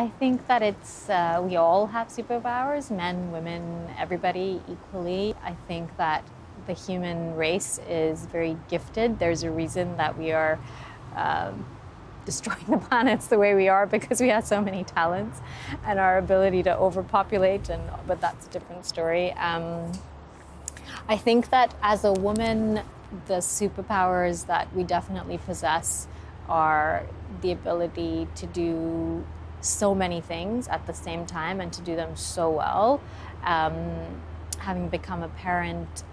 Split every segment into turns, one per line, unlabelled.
I think that it's, uh, we all have superpowers men, women, everybody equally. I think that the human race is very gifted. There's a reason that we are um, destroying the planets the way we are because we have so many talents and our ability to overpopulate, and, but that's a different story. Um, I think that as a woman, the superpowers that we definitely possess are the ability to do so many things at the same time and to do them so well. Um, having become a parent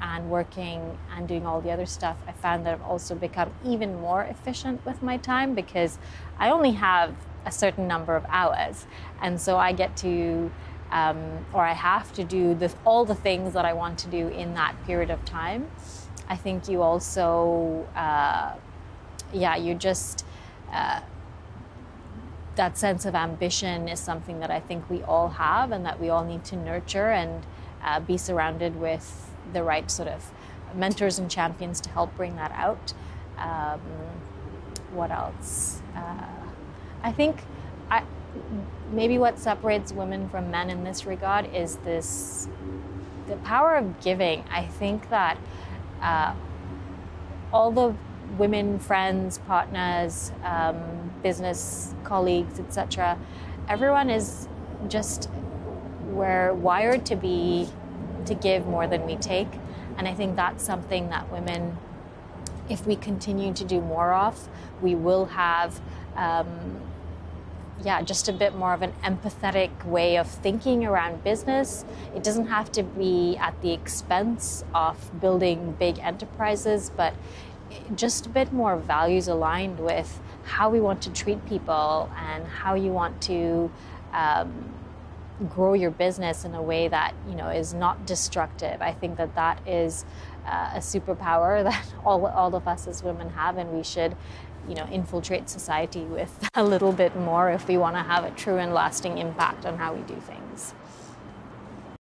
and working and doing all the other stuff, I found that I've also become even more efficient with my time because I only have a certain number of hours. And so I get to, um, or I have to do all the things that I want to do in that period of time. I think you also, uh, yeah, you just, uh, that sense of ambition is something that I think we all have and that we all need to nurture and uh, be surrounded with the right sort of mentors and champions to help bring that out. Um, what else? Uh, I think I, maybe what separates women from men in this regard is this the power of giving. I think that uh, all the women friends, partners, um, business colleagues, etc. Everyone is just we're wired to be to give more than we take, and I think that's something that women, if we continue to do more of, we will have. Um, yeah, just a bit more of an empathetic way of thinking around business. It doesn't have to be at the expense of building big enterprises, but just a bit more values aligned with how we want to treat people and how you want to um, grow your business in a way that you know is not destructive. I think that that is uh, a superpower that all, all of us as women have, and we should you know infiltrate society with a little bit more if we want to have a true and lasting impact on how we do things.